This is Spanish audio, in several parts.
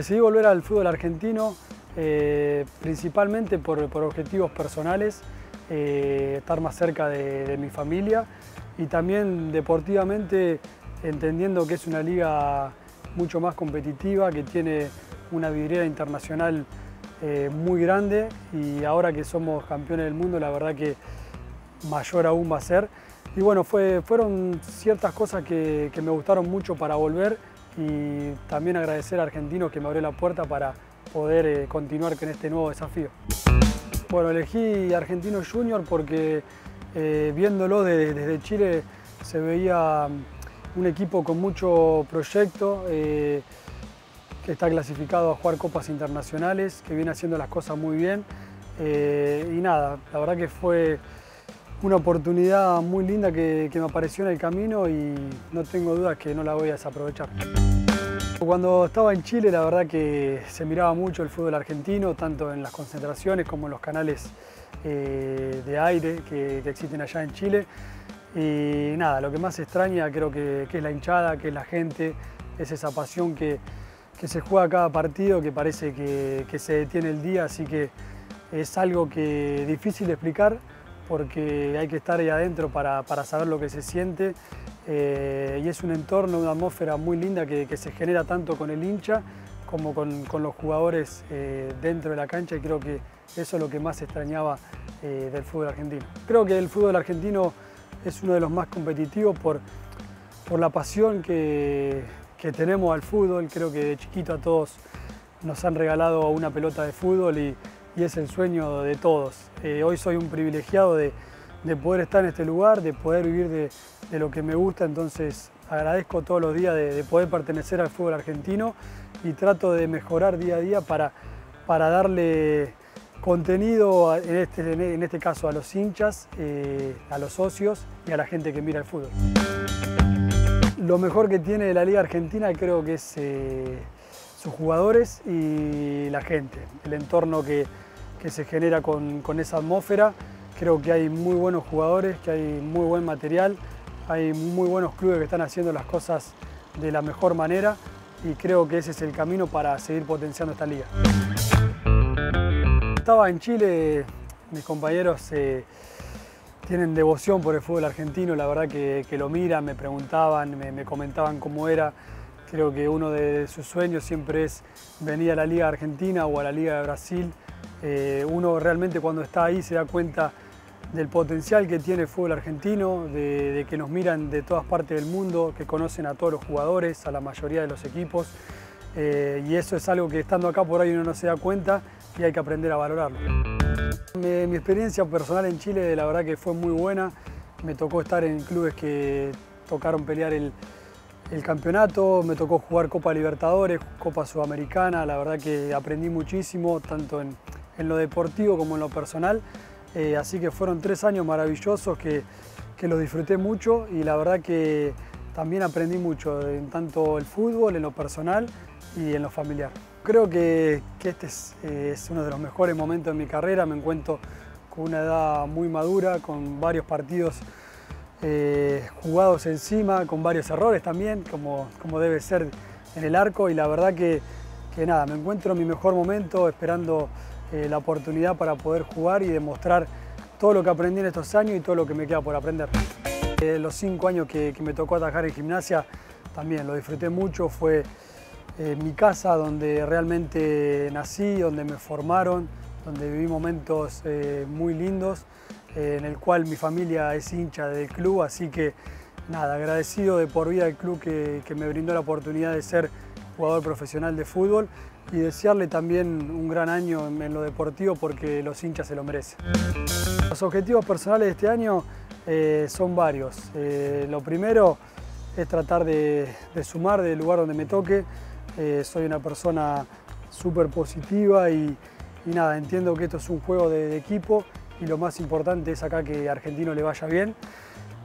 Decidí volver al fútbol argentino eh, principalmente por, objetivos personales, eh, estar más cerca de, mi familia y también deportivamente entendiendo que es una liga mucho más competitiva, que tiene una vidriera internacional eh, muy grande y ahora que somos campeones del mundo la verdad que mayor aún va a ser. Y bueno, fue, fueron ciertas cosas que, me gustaron mucho para volver y también agradecer a Argentinos que me abrió la puerta para poder eh, continuar con este nuevo desafío. Bueno, elegí Argentino Junior porque eh, viéndolo desde, Chile se veía mm, un equipo con mucho proyecto, eh, que está clasificado a jugar copas internacionales, que viene haciendo las cosas muy bien. y nada, la verdad que fue una oportunidad muy linda que, me apareció en el camino y no tengo dudas que no la voy a desaprovechar. Cuando estaba en Chile la verdad que se miraba mucho el fútbol argentino, tanto en las concentraciones como en los canales eh, de aire que, existen allá en Chile. Y nada, lo que más extraña creo que, es la hinchada, que es la gente, es esa pasión que, se juega cada partido, que parece que, se detiene el día, así que es algo que difícil de explicar, porque hay que estar ahí adentro para, saber lo que se siente eh, y es un entorno, una atmósfera muy linda que, se genera tanto con el hincha como con, los jugadores eh, dentro de la cancha y creo que eso es lo que más extrañaba eh, del fútbol argentino. Creo que el fútbol argentino es uno de los más competitivos por, por la pasión que, que tenemos al fútbol, creo que de chiquito a todos nos han regalado una pelota de fútbol y, y es el sueño de todos. Eh, hoy soy un privilegiado de, poder estar en este lugar, de poder vivir de, lo que me gusta, entonces agradezco todos los días de, poder pertenecer al fútbol argentino y trato de mejorar día a día para, para darle contenido, en este, en este caso a los hinchas, eh, a los socios y a la gente que mira el fútbol. Lo mejor que tiene la Liga Argentina creo que es eh, sus jugadores y la gente, el entorno que, se genera con, esa atmósfera. Creo que hay muy buenos jugadores, que hay muy buen material, hay muy buenos clubes que están haciendo las cosas de la mejor manera y creo que ese es el camino para seguir potenciando esta liga. Estaba en Chile, mis compañeros eh, tienen devoción por el fútbol argentino, la verdad que, lo miran, me preguntaban, me comentaban cómo era. Creo que uno de sus sueños siempre es venir a la Liga Argentina o a la Liga de Brasil. Eh, uno realmente cuando está ahí se da cuenta del potencial que tiene el fútbol argentino, de, que nos miran de todas partes del mundo, que conocen a todos los jugadores, a la mayoría de los equipos. Eh, y eso es algo que estando acá por ahí uno no se da cuenta y hay que aprender a valorarlo. Mi, experiencia personal en Chile la verdad que fue muy buena. Me tocó estar en clubes que tocaron pelear el, el campeonato, me tocó jugar Copa Libertadores, Copa Sudamericana, la verdad que aprendí muchísimo, tanto en, lo deportivo como en lo personal, eh, así que fueron tres años maravillosos que, que los disfruté mucho y la verdad que también aprendí mucho en tanto el fútbol, en lo personal y en lo familiar. Creo que, este es, es, uno de los mejores momentos de mi carrera, me encuentro con una edad muy madura, con varios partidos eh, jugados encima, con varios errores también, como, como debe ser en el arco. Y la verdad que, que nada, me encuentro en mi mejor momento esperando eh, la oportunidad para poder jugar y demostrar todo lo que aprendí en estos años y todo lo que me queda por aprender. Eh, los cinco años que, me tocó atajar en gimnasia también lo disfruté mucho, fue mi casa donde realmente nací, donde me formaron, donde viví momentos muy lindos. Eh, en el cual mi familia es hincha del club, así que nada, agradecido de por vida al club que, me brindó la oportunidad de ser jugador profesional de fútbol y desearle también un gran año en, lo deportivo porque los hinchas se lo merecen. Los objetivos personales de este año eh, son varios. Eh, lo primero es tratar de, sumar del lugar donde me toque. soy una persona súper positiva y, nada, entiendo que esto es un juego de equipo y lo más importante es acá que a Argentino le vaya bien.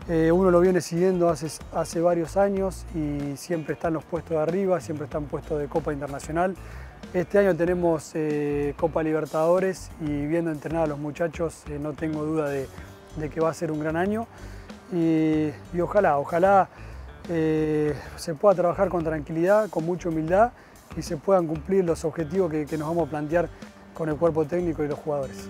Eh, uno lo viene siguiendo hace, hace varios años y siempre está en los puestos de arriba, siempre está en puestos de Copa Internacional. Este año tenemos eh, Copa Libertadores y viendo entrenar a los muchachos eh, no tengo duda de, que va a ser un gran año y, ojalá, ojalá se pueda trabajar con tranquilidad, con mucha humildad y se puedan cumplir los objetivos que nos vamos a plantear con el cuerpo técnico y los jugadores.